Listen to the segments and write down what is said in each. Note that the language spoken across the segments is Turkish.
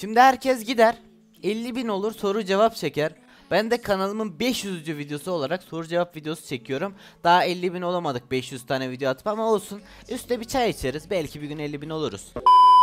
Şimdi herkes gider 50 bin olur soru cevap çeker ben de kanalımın 500. videosu olarak soru cevap videosu çekiyorum. Daha 50 bin olamadık 500 tane video atıp ama olsun. Üste bir çay içeriz. Belki bir gün 50 bin oluruz.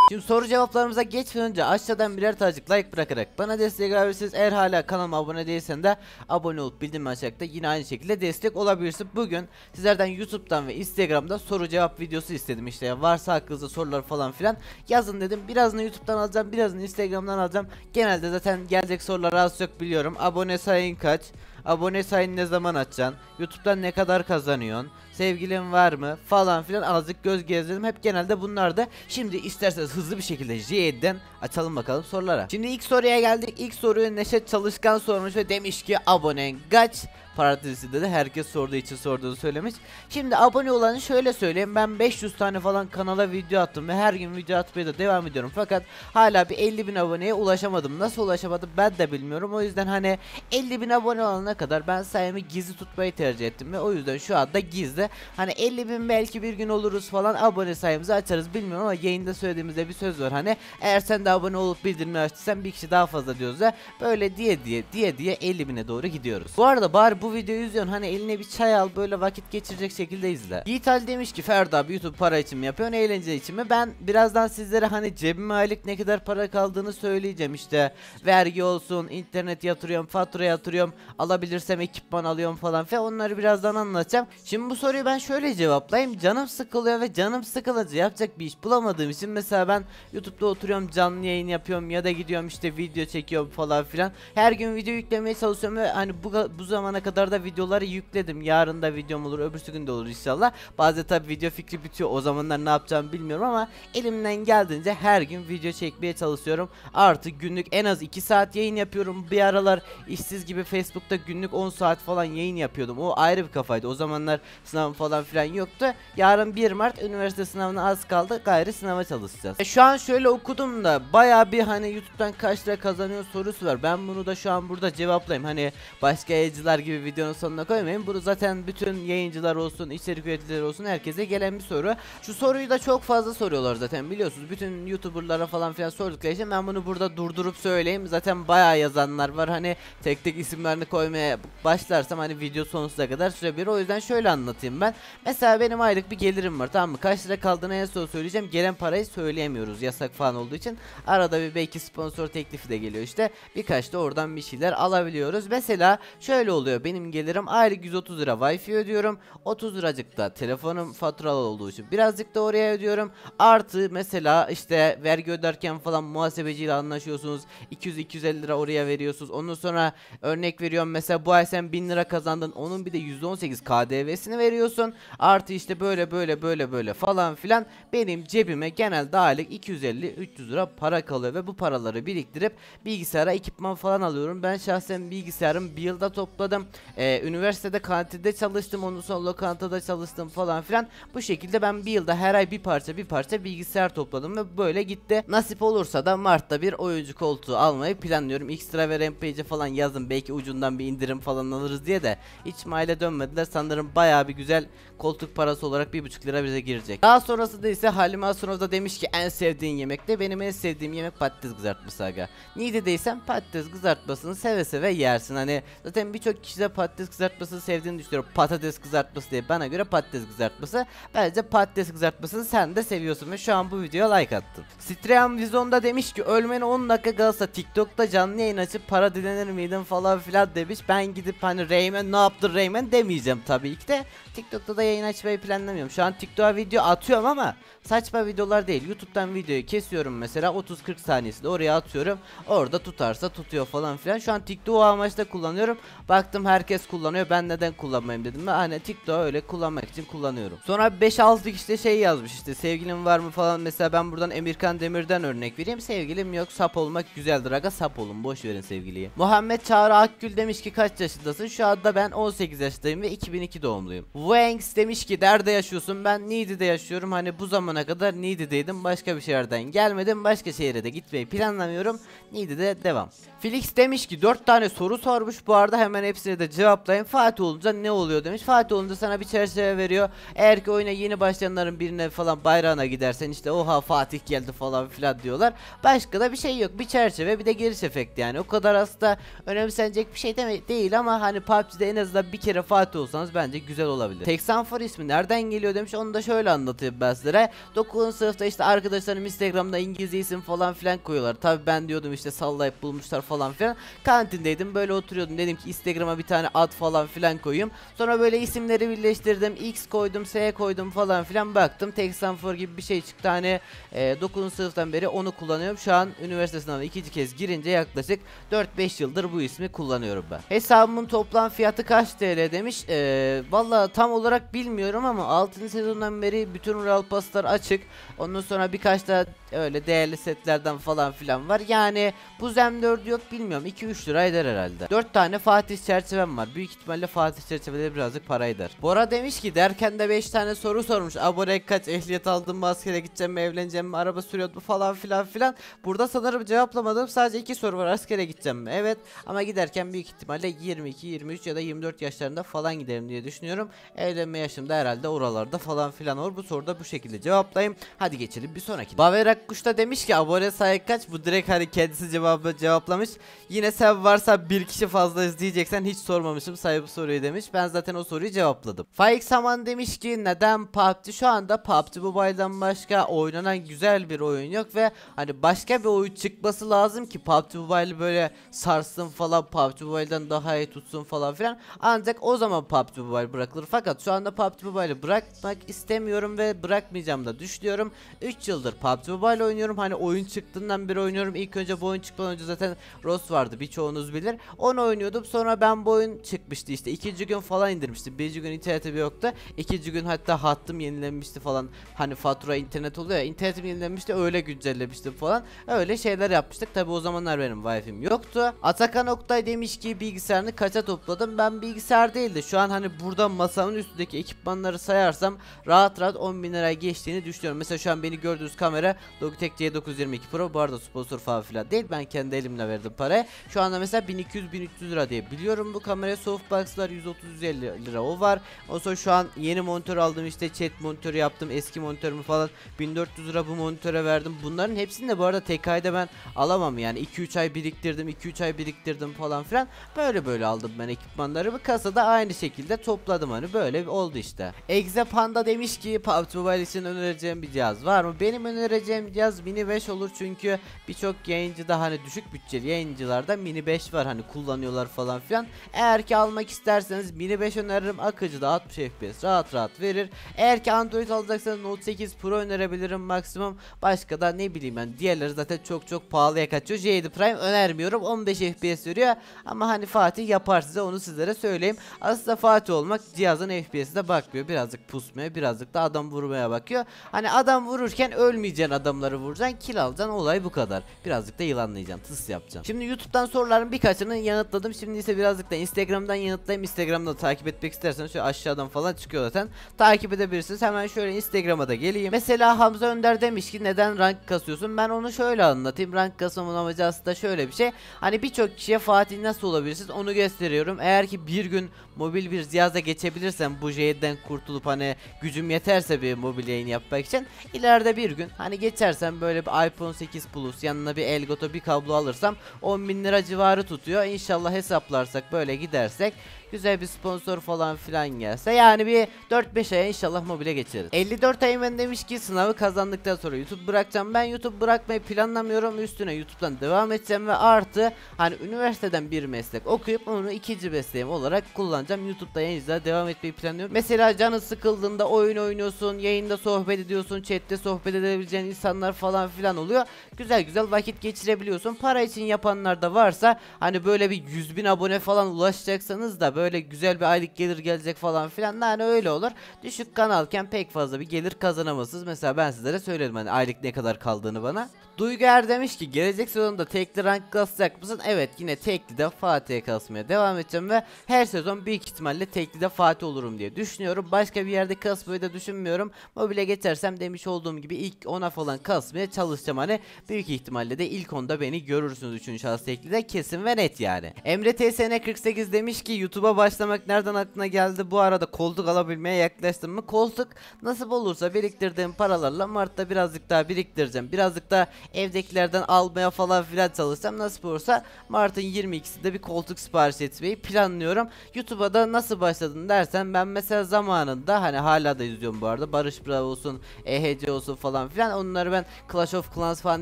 Şimdi soru cevaplarımıza geçmeden önce aşağıdan birer tacık like bırakarak bana destek olabilirsiniz. Eğer hala kanalıma abone değilsen de abone olup bildirim açarak da yine aynı şekilde destek olabilirsin. Bugün sizlerden YouTube'dan ve Instagram'da soru cevap videosu istedim işte. Varsa hakkınızda sorular falan filan yazın dedim. Birazını YouTube'dan alacağım, birazını Instagram'dan alacağım. Genelde zaten gelecek sorular az çok biliyorum. Abone sayın kaç? Abone sayın ne zaman açacaksın? YouTube'dan ne kadar kazanıyorsun? Sevgilin var mı? Falan filan azıcık göz gezdirdim. Hep genelde bunlarda. Şimdi isterseniz hızlı bir şekilde J'den açalım bakalım sorulara. Şimdi ilk soruya geldik. İlk soruyu Neşet Çalışkan sormuş ve demiş ki abonen kaç? Parantezinde de herkes sorduğu için sorduğunu söylemiş. Şimdi abone olanı şöyle söyleyeyim. Ben 500 tane falan kanala video attım ve her gün video atmaya da devam ediyorum. Fakat hala bir 50 bin aboneye ulaşamadım. Nasıl ulaşamadım ben de bilmiyorum. O yüzden hani 50 bin abone olana kadar ben sayımı gizli tutmayı tercih ettim ve o yüzden şu anda gizli. Hani 50 bin belki bir gün oluruz falan abone sayımızı açarız bilmiyorum ama yayında söylediğimizde bir söz var. Hani eğer sen de abone olup bildirimleri açtıysan bir kişi daha fazla diyoruz da böyle diye diye diye diye 50 bine doğru gidiyoruz. Bu arada bari bu videoyu izliyorsun hani eline bir çay al böyle vakit geçirecek şekilde izle. Yiğit Ali demiş ki Ferda abi YouTube para için mi yapıyorsun eğlence için mi? Ben birazdan sizlere hani cebime aylık ne kadar para kaldığını söyleyeceğim işte. Vergi olsun, internet yatırıyorum, fatura yatırıyorum, alabilirsem ekipman alıyorum falan ve onları birazdan anlatacağım. Şimdi bu soruyu ben şöyle cevaplayayım. Canım sıkılıyor ve canım sıkılınca yapacak bir iş bulamadığım için mesela ben YouTube'da oturuyorum canlı yayın yapıyorum ya da gidiyorum işte video çekiyorum falan filan. Her gün video yüklemeye çalışıyorum ve hani bu, bu zamana kadar da videoları yükledim. Yarın da videom olur, öbürsü gün de olur inşallah. Bazen tabi video fikri bitiyor. O zamanlar ne yapacağımı bilmiyorum ama elimden geldiğince her gün video çekmeye çalışıyorum. Artık günlük en az 2 saat yayın yapıyorum. Bir aralar işsiz gibi Facebook'ta günlük 10 saat falan yayın yapıyordum. O ayrı bir kafaydı. O zamanlar sınav falan filan yoktu. Yarın 1 Mart üniversite sınavına az kaldı. Gayri sınava çalışacağız. E, şu an şöyle okudum da baya bir hani YouTube'dan kaç lira kazanıyor sorusu var. Ben bunu da şu an burada cevaplayayım. Hani başka yayıncılar gibi videonun sonuna koymayayım. Bunu zaten bütün yayıncılar olsun, içerik üreticileri olsun herkese gelen bir soru. Şu soruyu da çok fazla soruyorlar zaten biliyorsunuz. Bütün YouTuber'lara falan filan sordukları için ben bunu burada durdurup söyleyeyim. Zaten bayağı yazanlar var. Hani tek tek isimlerini koymaya başlarsam hani video sonsuza kadar sürebilir. O yüzden şöyle anlatayım ben. Mesela benim aylık bir gelirim var tamam mı? Kaç lira kaldığını en son söyleyeceğim. Gelen parayı söyleyemiyoruz yasak falan olduğu için. Arada bir belki sponsor teklifi de geliyor işte. Birkaç da oradan bir şeyler alabiliyoruz. Mesela şöyle oluyor. Benim gelirim aylık 130 lira wifi ödüyorum. 30 liracık da telefonum faturalı olduğu için birazcık da oraya ödüyorum. Artı mesela işte vergi öderken falan muhasebeciyle anlaşıyorsunuz. 200-250 lira oraya veriyorsunuz. Ondan sonra örnek veriyorum mesela bu ay sen 1000 lira kazandın. Onun bir de %18 KDV'sini veriyorsun. Artı işte böyle böyle böyle böyle falan filan. Benim cebime genelde aylık 250-300 lira para kalıyor ve bu paraları biriktirip bilgisayara ekipman falan alıyorum. Ben şahsen bilgisayarım bir yılda topladım. Ee, üniversitede kantinde çalıştım. Ondan sonra lokantada çalıştım falan filan. Bu şekilde ben bir yılda her ay bir parça bir parça bilgisayar topladım ve böyle gitti. Nasip olursa da Mart'ta bir oyuncu koltuğu almayı planlıyorum. Xtra ve Rampage'e falan yazdım. Belki ucundan bir indirim falan alırız diye de hiç maile dönmediler. Sanırım bayağı bir güzel koltuk parası olarak bir buçuk lira bize girecek. Daha sonrasında ise Halime Asronov demiş ki en sevdiğin yemek de benim en sevdiğim yemek patates kızartması aga. Niğde'deysen patates kızartmasını seve seve yersin. Hani zaten birçok kişi de patates kızartmasını sevdiğini düşünüyorum. Patates kızartması diye bana göre patates kızartması. Bence patates kızartmasını sen de seviyorsun ve şu an bu videoya like attın. Stream Vision'da demiş ki ölmeni 10 dakika kalsa TikTok'ta canlı yayın açıp para dilenir miydin falan filan demiş. Ben gidip hani Rayman ne yaptı Rayman demeyeceğim tabii ki de. TikTok'ta da yayın açmayı planlamıyorum. Şu an TikTok'a video atıyorum ama saçma videolar değil. YouTube'dan videoyu kesiyorum mesela 30-40 saniyesinde oraya atıyorum. Orada tutarsa tutuyor falan filan. Şu an TikTok'u amaçla kullanıyorum. Baktım herkes kullanıyor. Ben neden kullanmayayım dedim. Ben hani TikTok'u öyle kullanmak için kullanıyorum. Sonra 5-6 kişi de şey yazmış işte sevgilim var mı falan. Mesela ben buradan Emirkan Demir'den örnek vereyim. Sevgilim yok sap olmak güzeldir aga sap olun boş verin sevgiliyi. Muhammed Çağrı Akgül demiş ki kaç yaşındasın? Şu anda ben 18 yaşındayım ve 2002 doğumluyum. Wanks demiş ki nerede yaşıyorsun? Ben Niğde'de yaşıyorum. Hani bu zamana kadar Niğde'deydim. Başka bir şehirden gelmedim. Başka şehre de gitmeyi planlamıyorum. Niğde'de devam. Felix demiş ki 4 tane soru sormuş. Bu arada hemen hepsine de cevaplayın. Fatih olunca ne oluyor demiş. Fatih olunca sana bir çerçeve veriyor. Eğer ki oyuna yeni başlayanların birine falan bayrağına gidersen işte oha Fatih geldi falan filan diyorlar. Başka da bir şey yok. Bir çerçeve bir de giriş efekti yani. O kadar aslında önemsenecek bir şey deme değil ama hani PUBG'de en azından bir kere Fatih olsanız bence güzel olabilir. Texanfor ismi nereden geliyor demiş. Onu da şöyle anlatayım ben sizlere. 9. sınıfta işte arkadaşlarım Instagram'da İngilizce isim falan filan koyuyorlar. Tabi ben diyordum işte sallayıp bulmuşlar falan filan. Kantindeydim böyle oturuyordum. Dedim ki Instagram'a bir tane ad falan filan koyayım. Sonra böyle isimleri birleştirdim. X koydum, S koydum falan filan baktım. Texanfor gibi bir şey çıktı. Hani e, 9. sınıftan beri onu kullanıyorum. Şu an üniversite sınavına ikinci kez girince yaklaşık 4-5 yıldır bu ismi kullanıyorum ben. Hesabımın toplam fiyatı kaç TL demiş. E, Valla tam olarak bilmiyorum ama 6. sezondan beri bütün Royal Pass'lar açık. Ondan sonra birkaç da öyle değerli setlerden falan filan var. Yani bu Zem 4'ü yok bilmiyorum. 2-3 lira eder herhalde. 4 tane Fatih çerçevem var. Büyük ihtimalle Fatih çerçeveleri birazcık para. Bora demiş ki derken de 5 tane soru sormuş. Abone kaç ehliyet aldım mı askere gideceğim mi evleneceğim mi araba sürüyordum mu falan filan filan. Burada sanırım cevaplamadım. Sadece 2 soru var. Askere gideceğim mi? Evet. Ama giderken büyük ihtimalle 22, 23 ya da 24 yaşlarında falan giderim diye düşünüyorum. Evlenme yaşımda herhalde oralarda falan filan olur. Bu soruda bu şekilde cevaplayayım. Hadi geçelim bir sonraki. Baverak Kuş da demiş ki abone sayı kaç? Bu direkt hani kendisi cevabı cevaplamış. Yine sen varsa bir kişi fazla izleyeceksen hiç sormamışım sayı bu soruyu demiş. Ben zaten o soruyu cevapladım. Faik Saman demiş ki neden PUBG şu anda PUBG Mobile'dan başka oynanan güzel bir oyun yok ve hani başka bir oyun çıkması lazım ki PUBG Mobile böyle sarsın falan PUBG Mobile'dan daha iyi tutsun falan filan. Ancak o zaman PUBG Mobile bırakılır. Fakat şu anda PUBG Mobile'ı bırakmak istemiyorum ve bırakmayacağım da düşünüyorum. 3 yıldır PUBG Mobile oynuyorum. Hani oyun çıktığından beri oynuyorum. İlk önce bu oyun çıkmadan önce zaten Ross vardı. Birçoğunuz bilir. Onu oynuyordum. Sonra ben bu oyun çıkmıştı işte. ikinci gün falan indirmiştim. Birinci gün internete yoktu. İkinci gün hatta hattım yenilenmişti falan. Hani fatura internet oluyor ya. internetim yenilenmişti. Öyle güncellemiştim falan. Öyle şeyler yapmıştık. Tabi o zamanlar benim wifi'm yoktu. Atakan Oktay demiş ki bilgisayarını kaça topladım? Ben bilgisayar değildi. Şu an hani burada masamın üstündeki ekipmanları sayarsam rahat rahat 10 bin liraya geçtiğini düşünüyorum. Mesela şu an beni gördüğünüz kamera Logitech C922 Pro. Bu arada sponsor falan filan değil. Ben kendi elimle verdim parayı. Şu anda mesela 1200-1300 lira diye biliyorum bu kameraya. Softbox'lar 130-150 lira o var. O sonra şu an yeni monitör aldım işte chat monitörü yaptım. Eski monitörümü falan 1400 lira bu monitöre verdim. Bunların hepsini de bu arada tek ayda ben alamam yani 2-3 ay biriktirdim 2-3 ay biriktirdim falan filan. Böyle böyle aldım ben ekipmanlarımı. Kasada aynı şekilde topladım hani böyle oldu işte. Exe Panda demiş ki PUBG Mobile için önereceğim bir cihaz var mı? Benim önereceğim cihaz Mini 5 olur çünkü birçok yayıncıda hani düşük bütçeli yayıncılarda Mini 5 var hani kullanıyorlar falan filan. Eğer ki almak isterseniz Mini 5 öneririm. Akıcıda 60 FPS rahat rahat verir. Eğer ki Android alacaksanız Note 8 Pro önerebilirim maksimum. Başka da ne bileyim ben diğerleri zaten çok çok pahalıya kaçıyor. J7 Prime önermiyorum. 15 FPS veriyor ama hani Fatih yapar size onu sizlere söyleyeyim. Aslında Fatih olmak cihazın FPS'ine bakmıyor. Birazcık pusmaya birazcık da adam vurmaya bakıyor. Hani adam vururken ölmeyeceksin adamları vuracaksın. Kill alacaksın olay bu kadar. Birazcık da yılanlayacaksın. Tıs yapacaksın. Şimdi YouTube'dan soruların birkaçını yanıtladım. Şimdi ise birazcık da Instagram'dan yanıtlayayım. Instagram'da da takip etmek isterseniz şöyle aşağıdan falan çıkıyor zaten. Takip edebilirsiniz. Hemen şöyle Instagram'a da geleyim. Mesela Hamza Önder demiş ki neden rank kasıyorsun? Ben onu şöyle anlatayım. Rank kasmamın amacı aslında şöyle bir şey. Hani birçok kişiye Fatih nasıl olabilirsiniz onu gösteriyorum. Eğer ki bir gün mobil bir cihaza geçebilirsem bu J'den kurtulup hani gücüm yeterse bir mobil yayın yapmak için ileride bir gün hani geçersem böyle bir iPhone 8 Plus yanına bir Elgato bir kablo alırsam 10 bin lira civarı tutuyor. İnşallah hesaplarsak böyle gidersek güzel bir sponsor falan filan gelse yani bir 4-5 aya inşallah mobile geçeriz. 54 Aymen demiş ki sınavı kazandıktan sonra YouTube bırakacağım. Ben YouTube bırakmayı planlamıyorum. Üstüne YouTube'dan devam edeceğim ve artı hani üniversiteden bir meslek okuyup onu ikinci mesleğim olarak kullanacağım. YouTube'da yayıncılığa devam etmeyi planlıyorum. Mesela canı sıkıldığında oyun oynuyorsun, yayında sohbet ediyorsun, chatte sohbet edebileceğin insanlar falan filan oluyor. Güzel güzel vakit geçirebiliyorsun. Para için yapanlar da varsa hani böyle bir 100 bin abone falan ulaşacaksanız da böyle güzel bir aylık gelir gelecek falan filan yani öyle olur. Düşük kanalken pek fazla bir gelir kazanamazsınız. Mesela ben sizlere söyledim hani aylık ne kadar kaldığını bana. Duygu Er demiş ki gelecek sezonda tekli rank kasacak mısın? Evet yine tekli de Fatih'e kasmaya devam edeceğim ve her sezon büyük ihtimalle tekli de Fatih olurum diye düşünüyorum. Başka bir yerde kasmayı da düşünmüyorum. Mobile geçersem demiş olduğum gibi ilk 10'a falan kasmaya çalışacağım hani büyük ihtimalle de ilk 10'da beni görürsünüz 3. şahıs tekli de kesin ve net yani. Emre TSN 48 demiş ki YouTube'a YouTube'a başlamak nereden aklına geldi? Bu arada koltuk alabilmeye yaklaştım mı? Koltuk nasip olursa biriktirdiğim paralarla Mart'ta birazcık daha biriktireceğim. Birazcık daha evdekilerden almaya falan filan çalışacağım. Nasip olursa Mart'ın 22'sinde bir koltuk sipariş etmeyi planlıyorum. YouTube'a da nasıl başladın dersen ben mesela zamanında hani hala da izliyorum bu arada. Barış Bravo olsun, EHC olsun falan filan. Onları ben Clash of Clans falan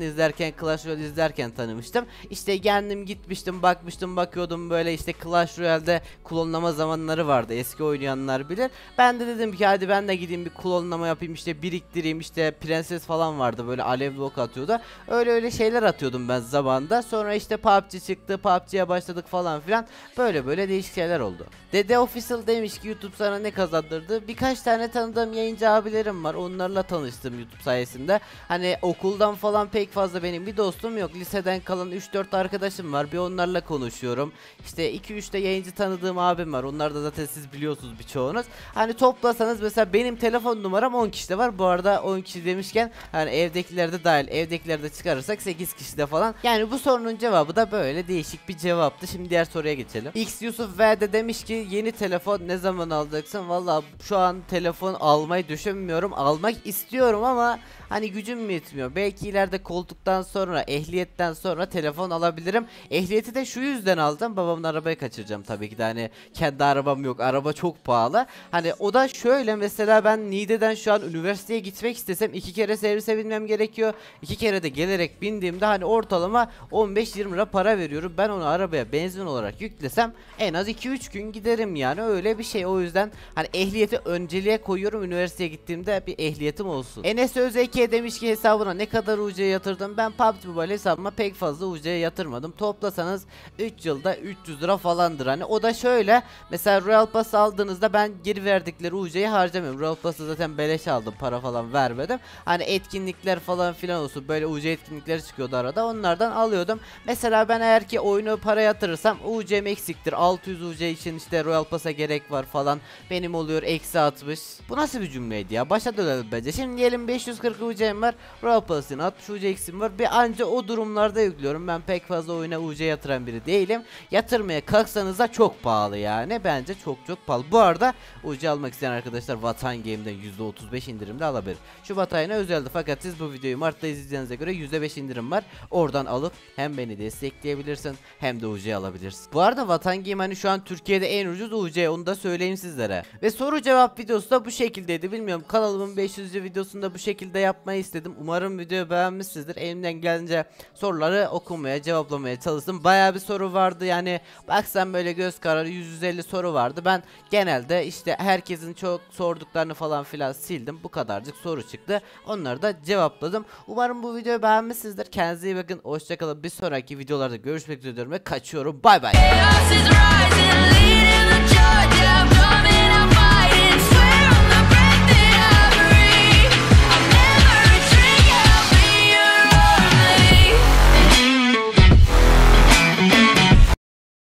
izlerken, Clash Royale izlerken tanımıştım. İşte kendim gitmiştim, bakmıştım, bakıyordum böyle işte Clash Royale'de klonlama zamanları vardı. Eski oynayanlar bilir. Ben de dedim ki hadi ben de gideyim bir klonlama yapayım işte biriktireyim işte prenses falan vardı böyle alev blok atıyordu. Öyle öyle şeyler atıyordum ben zamanında. Sonra işte PUBG çıktı, PUBG'ye başladık falan filan. Böyle böyle değişik şeyler oldu. Dede Official demiş ki YouTube sana ne kazandırdı? Birkaç tane tanıdığım yayıncı abilerim var. Onlarla tanıştım YouTube sayesinde. Hani okuldan falan pek fazla benim bir dostum yok. Liseden kalan 3-4 arkadaşım var. Bir onlarla konuşuyorum. İşte 2-3 de yayıncı tanıdığım abim var. Onlar da zaten siz biliyorsunuz birçoğunuz. Hani toplasanız mesela benim telefon numaram 10 kişide var. Bu arada 10 kişi demişken hani evdekiler de dahil evdekileri de çıkarırsak 8 kişide falan. Yani bu sorunun cevabı da böyle değişik bir cevaptı. Şimdi diğer soruya geçelim. X Yusuf V de demiş ki yeni telefon ne zaman alacaksın? Valla şu an telefon almayı düşünmüyorum. Almak istiyorum ama hani gücüm mü yetmiyor? Belki ileride koltuktan sonra, ehliyetten sonra telefon alabilirim. Ehliyeti de şu yüzden aldım. Babamın arabayı kaçıracağım tabii ki de hani kendi arabam yok. Araba çok pahalı. Hani o da şöyle mesela ben Niğde'den şu an üniversiteye gitmek istesem iki kere servise binmem gerekiyor. İki kere de gelerek bindiğimde hani ortalama 15-20 lira para veriyorum. Ben onu arabaya benzin olarak yüklesem en az 2-3 gün giderim yani öyle bir şey. O yüzden hani ehliyeti önceliğe koyuyorum. Üniversiteye gittiğimde bir ehliyetim olsun. Enes Özeke demiş ki hesabına ne kadar UC'ye yatırdım? Ben PUBG Mobile hesabıma pek fazla UC'ye yatırmadım. Toplasanız 3 yılda 300 lira falandır. Hani o da şöyle mesela Royal Pass aldığınızda ben geri verdikleri UC'yi harcamıyorum. Royal Pass'ı zaten beleş aldım. Para falan vermedim. Hani etkinlikler falan filan olsun. Böyle UC etkinlikleri çıkıyordu arada. Onlardan alıyordum. Mesela ben eğer ki oyunu para yatırırsam UC'm eksiktir. 600 UC için işte Royal Pass'a gerek var falan. Benim oluyor eksi 60. Bu nasıl bir cümleydi ya? Başa dönelim bence. Şimdi diyelim 540 UC'm var. Royal Pass'ın 60 UC eksim var. Bir anca o durumlarda yüklüyorum. Ben pek fazla oyuna UC yatıran biri değilim. Yatırmaya kalksanız da çok pahalı yani. Bence çok çok pahalı. Bu arada UC almak isteyen arkadaşlar Vatan Game'den %35 indirimde alabilir. Şubat ayına özeldi fakat siz bu videoyu Mart'ta izleyeceğinize göre %5 indirim var. Oradan alıp hem beni destekleyebilirsin hem de UC alabilirsin. Bu arada Vatan Game hani şu an Türkiye'de en ucuz UC onu da söyleyeyim sizlere. Ve soru cevap videosu da bu şekildeydi. Bilmiyorum kanalımın 500. videosunda bu şekilde yapmayı istedim. Umarım videoyu beğenmişsinizdir. Elimden gelince soruları okumaya cevaplamaya çalıştım. Bayağı bir soru vardı yani baksan böyle göz kararı 150 soru vardı. Ben genelde işte herkesin çok sorduklarını falan filan sildim. Bu kadarcık soru çıktı. Onları da cevapladım. Umarım bu videoyu beğenmişsinizdir. Kendinize iyi bakın. Hoşçakalın. Bir sonraki videolarda görüşmek üzere diyorum ve kaçıyorum. Bay bay.